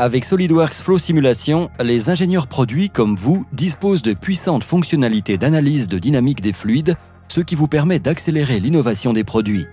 Avec SolidWorks Flow Simulation, les ingénieurs produits comme vous disposent de puissantes fonctionnalités d'analyse de dynamique des fluides, ce qui vous permet d'accélérer l'innovation des produits.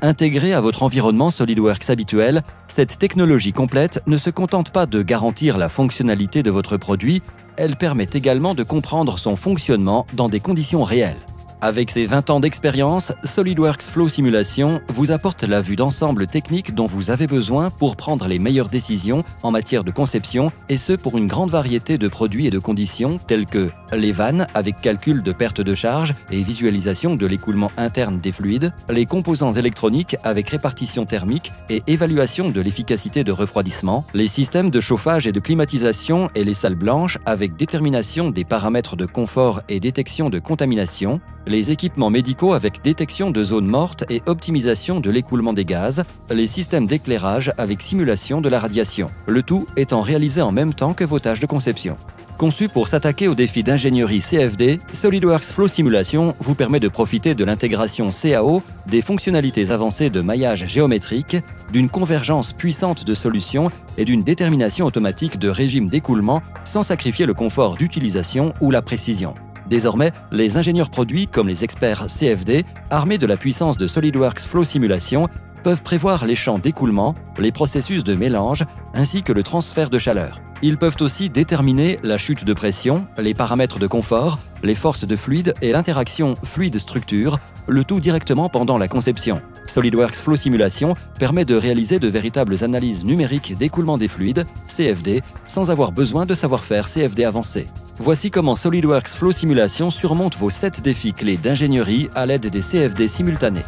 Intégrée à votre environnement SolidWorks habituel, cette technologie complète ne se contente pas de garantir la fonctionnalité de votre produit, elle permet également de comprendre son fonctionnement dans des conditions réelles. Avec ses 20 ans d'expérience, SolidWorks Flow Simulation vous apporte la vue d'ensemble technique dont vous avez besoin pour prendre les meilleures décisions en matière de conception, et ce pour une grande variété de produits et de conditions tels que les vannes avec calcul de perte de charge et visualisation de l'écoulement interne des fluides, les composants électroniques avec répartition thermique et évaluation de l'efficacité de refroidissement, les systèmes de chauffage et de climatisation et les salles blanches avec détermination des paramètres de confort et détection de contamination, les équipements médicaux avec détection de zones mortes et optimisation de l'écoulement des gaz, les systèmes d'éclairage avec simulation de la radiation, le tout étant réalisé en même temps que vos tâches de conception. Conçu pour s'attaquer aux défis d'ingénierie CFD, SolidWorks Flow Simulation vous permet de profiter de l'intégration CAO, des fonctionnalités avancées de maillage géométrique, d'une convergence puissante de solutions et d'une détermination automatique de régime d'écoulement sans sacrifier le confort d'utilisation ou la précision. Désormais, les ingénieurs produits comme les experts CFD, armés de la puissance de SolidWorks Flow Simulation, peuvent prévoir les champs d'écoulement, les processus de mélange ainsi que le transfert de chaleur. Ils peuvent aussi déterminer la chute de pression, les paramètres de confort, les forces de fluide et l'interaction fluide-structure, le tout directement pendant la conception. SolidWorks Flow Simulation permet de réaliser de véritables analyses numériques d'écoulement des fluides, CFD, sans avoir besoin de savoir-faire CFD avancé. Voici comment SolidWorks Flow Simulation surmonte vos 7 défis clés d'ingénierie à l'aide des CFD simultanés.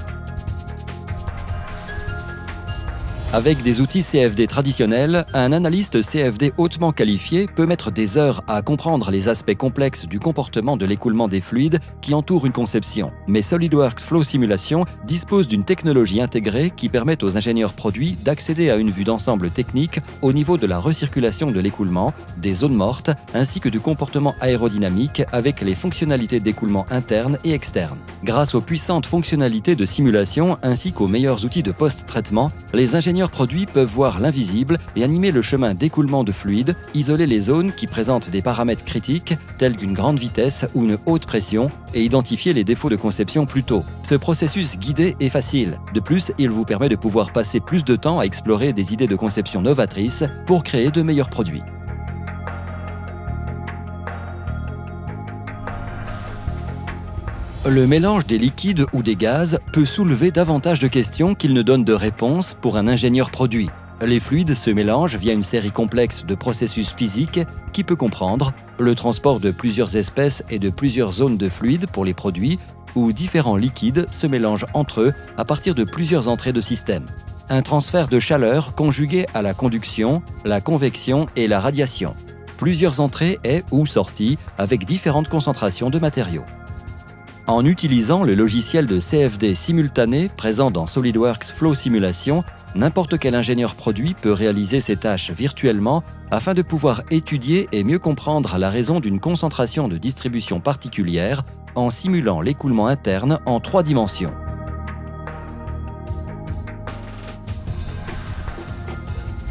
Avec des outils CFD traditionnels, un analyste CFD hautement qualifié peut mettre des heures à comprendre les aspects complexes du comportement de l'écoulement des fluides qui entourent une conception. Mais SolidWorks Flow Simulation dispose d'une technologie intégrée qui permet aux ingénieurs produits d'accéder à une vue d'ensemble technique au niveau de la recirculation de l'écoulement, des zones mortes, ainsi que du comportement aérodynamique avec les fonctionnalités d'écoulement interne et externe. Grâce aux puissantes fonctionnalités de simulation ainsi qu'aux meilleurs outils de post-traitement, les ingénieurs produits peuvent voir l'invisible et animer le chemin d'écoulement de fluide, isoler les zones qui présentent des paramètres critiques tels qu'une grande vitesse ou une haute pression et identifier les défauts de conception plus tôt. Ce processus guidé est facile. De plus, il vous permet de pouvoir passer plus de temps à explorer des idées de conception novatrices pour créer de meilleurs produits. Le mélange des liquides ou des gaz peut soulever davantage de questions qu'il ne donne de réponses pour un ingénieur produit. Les fluides se mélangent via une série complexe de processus physiques qui peut comprendre le transport de plusieurs espèces et de plusieurs zones de fluides pour les produits, ou différents liquides se mélangent entre eux à partir de plusieurs entrées de système. Un transfert de chaleur conjugué à la conduction, la convection et la radiation. Plusieurs entrées et ou sorties avec différentes concentrations de matériaux. En utilisant le logiciel de CFD simultané présent dans SolidWorks Flow Simulation, n'importe quel ingénieur produit peut réaliser ses tâches virtuellement afin de pouvoir étudier et mieux comprendre la raison d'une concentration de distribution particulière en simulant l'écoulement interne en trois dimensions.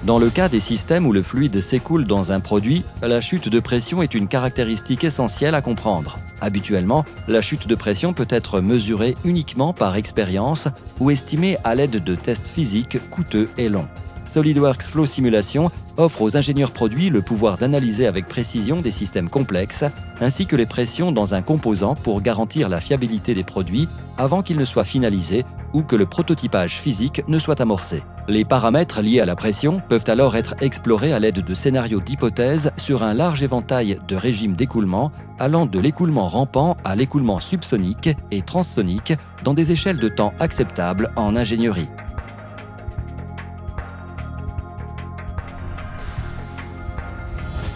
Dans le cas des systèmes où le fluide s'écoule dans un produit, la chute de pression est une caractéristique essentielle à comprendre. Habituellement, la chute de pression peut être mesurée uniquement par expérience ou estimée à l'aide de tests physiques coûteux et longs. SolidWorks Flow Simulation offre aux ingénieurs produits le pouvoir d'analyser avec précision des systèmes complexes, ainsi que les pressions dans un composant pour garantir la fiabilité des produits avant qu'ils ne soient finalisés ou que le prototypage physique ne soit amorcé. Les paramètres liés à la pression peuvent alors être explorés à l'aide de scénarios d'hypothèses sur un large éventail de régimes d'écoulement, allant de l'écoulement rampant à l'écoulement subsonique et transsonique dans des échelles de temps acceptables en ingénierie.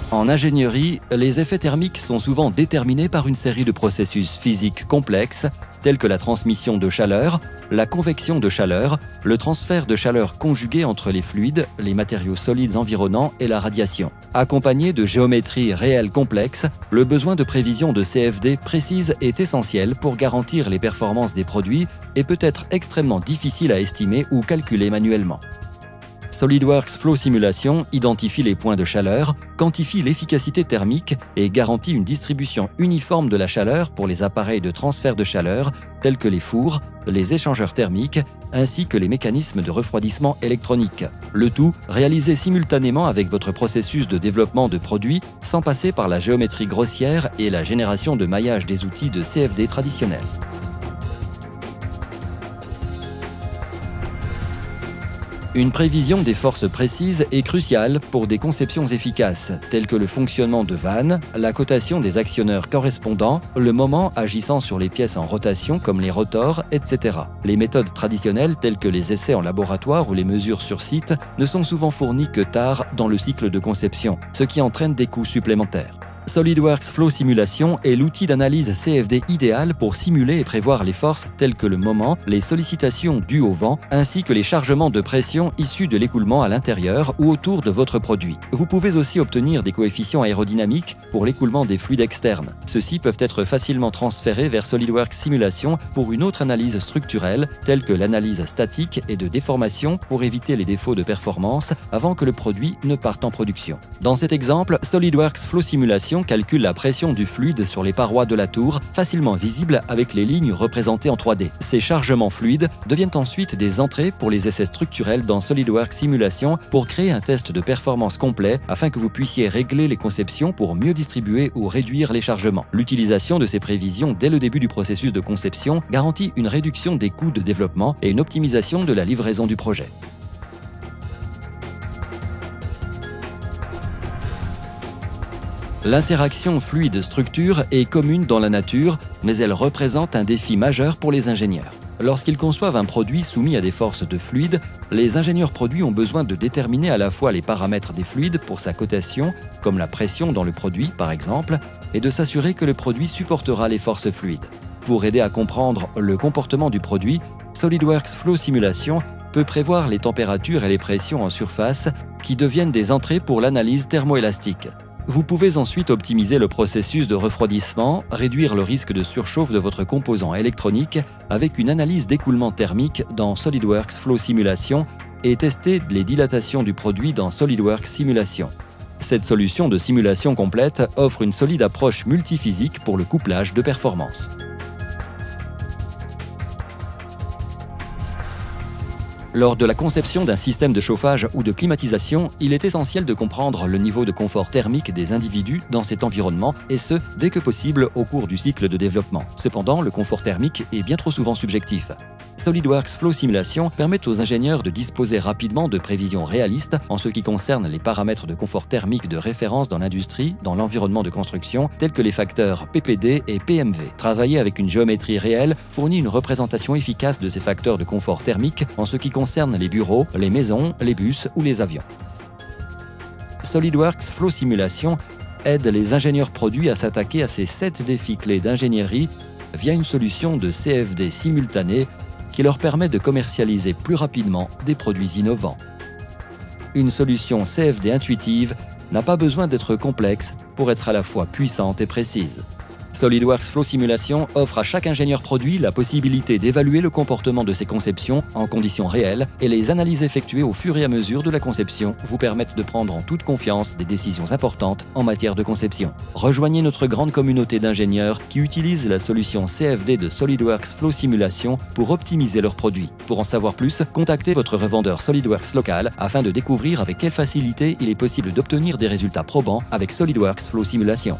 En ingénierie, les effets thermiques sont souvent déterminés par une série de processus physiques complexes tels que la transmission de chaleur, la convection de chaleur, le transfert de chaleur conjugué entre les fluides, les matériaux solides environnants et la radiation. Accompagné de géométrie réelle complexe, le besoin de prévision de CFD précise est essentiel pour garantir les performances des produits et peut être extrêmement difficile à estimer ou calculer manuellement. SolidWorks Flow Simulation identifie les points de chaleur, quantifie l'efficacité thermique et garantit une distribution uniforme de la chaleur pour les appareils de transfert de chaleur tels que les fours, les échangeurs thermiques ainsi que les mécanismes de refroidissement électronique. Le tout réalisé simultanément avec votre processus de développement de produits sans passer par la géométrie grossière et la génération de maillage des outils de CFD traditionnels. Une prévision des forces précises est cruciale pour des conceptions efficaces, telles que le fonctionnement de vannes, la cotation des actionneurs correspondants, le moment agissant sur les pièces en rotation comme les rotors, etc. Les méthodes traditionnelles, telles que les essais en laboratoire ou les mesures sur site, ne sont souvent fournies que tard dans le cycle de conception, ce qui entraîne des coûts supplémentaires. SolidWorks Flow Simulation est l'outil d'analyse CFD idéal pour simuler et prévoir les forces telles que le moment, les sollicitations dues au vent, ainsi que les chargements de pression issus de l'écoulement à l'intérieur ou autour de votre produit. Vous pouvez aussi obtenir des coefficients aérodynamiques pour l'écoulement des fluides externes. Ceux-ci peuvent être facilement transférés vers SolidWorks Simulation pour une autre analyse structurelle, telle que l'analyse statique et de déformation pour éviter les défauts de performance avant que le produit ne parte en production. Dans cet exemple, SolidWorks Flow Simulation calcule la pression du fluide sur les parois de la tour, facilement visible avec les lignes représentées en 3D. Ces chargements fluides deviennent ensuite des entrées pour les essais structurels dans SolidWorks Simulation pour créer un test de performance complet afin que vous puissiez régler les conceptions pour mieux distribuer ou réduire les chargements. L'utilisation de ces prévisions dès le début du processus de conception garantit une réduction des coûts de développement et une optimisation de la livraison du projet. L'interaction fluide-structure est commune dans la nature, mais elle représente un défi majeur pour les ingénieurs. Lorsqu'ils conçoivent un produit soumis à des forces de fluide, les ingénieurs produits ont besoin de déterminer à la fois les paramètres des fluides pour sa cotation, comme la pression dans le produit par exemple, et de s'assurer que le produit supportera les forces fluides. Pour aider à comprendre le comportement du produit, SolidWorks Flow Simulation peut prévoir les températures et les pressions en surface qui deviennent des entrées pour l'analyse thermoélastique. Vous pouvez ensuite optimiser le processus de refroidissement, réduire le risque de surchauffe de votre composant électronique avec une analyse d'écoulement thermique dans SolidWorks Flow Simulation et tester les dilatations du produit dans SolidWorks Simulation. Cette solution de simulation complète offre une solide approche multiphysique pour le couplage de performance. Lors de la conception d'un système de chauffage ou de climatisation, il est essentiel de comprendre le niveau de confort thermique des individus dans cet environnement, et ce, dès que possible au cours du cycle de développement. Cependant, le confort thermique est bien trop souvent subjectif. SolidWorks Flow Simulation permet aux ingénieurs de disposer rapidement de prévisions réalistes en ce qui concerne les paramètres de confort thermique de référence dans l'industrie, dans l'environnement de construction, tels que les facteurs PPD et PMV. Travailler avec une géométrie réelle fournit une représentation efficace de ces facteurs de confort thermique en ce qui concerne les bureaux, les maisons, les bus ou les avions. SolidWorks Flow Simulation aide les ingénieurs produits à s'attaquer à ces sept défis clés d'ingénierie via une solution de CFD simultanée qui leur permet de commercialiser plus rapidement des produits innovants. Une solution CFD intuitive n'a pas besoin d'être complexe pour être à la fois puissante et précise. SolidWorks Flow Simulation offre à chaque ingénieur produit la possibilité d'évaluer le comportement de ses conceptions en conditions réelles et les analyses effectuées au fur et à mesure de la conception vous permettent de prendre en toute confiance des décisions importantes en matière de conception. Rejoignez notre grande communauté d'ingénieurs qui utilisent la solution CFD de SolidWorks Flow Simulation pour optimiser leurs produits. Pour en savoir plus, contactez votre revendeur SolidWorks local afin de découvrir avec quelle facilité il est possible d'obtenir des résultats probants avec SolidWorks Flow Simulation.